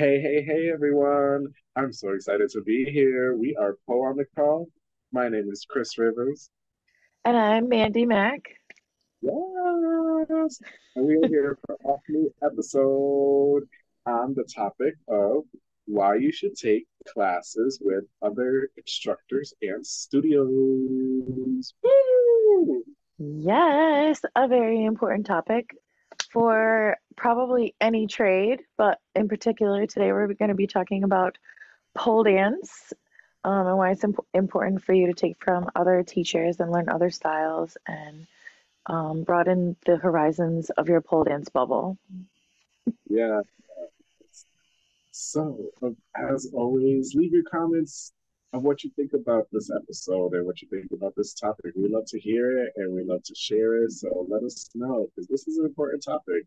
Hey, hey, hey, everyone. I'm so excited to be here. We are Pole on the Call. My name is Cris Rivers. And I'm Mændy Mac. Yes. And we are here for a new episode on the topic of why you should take classes with other instructors and studios. Woo! Yes, a very important topic for probably any trade, but in particular today we're going to be talking about pole dance um, and why it's imp- important for you to take from other teachers and learn other styles and um, broaden the horizons of your pole dance bubble. Yeah. So, um, as always, leave your comments of what you think about this episode and what you think about this topic. We love to hear it and we love to share it. So let us know because this is an important topic.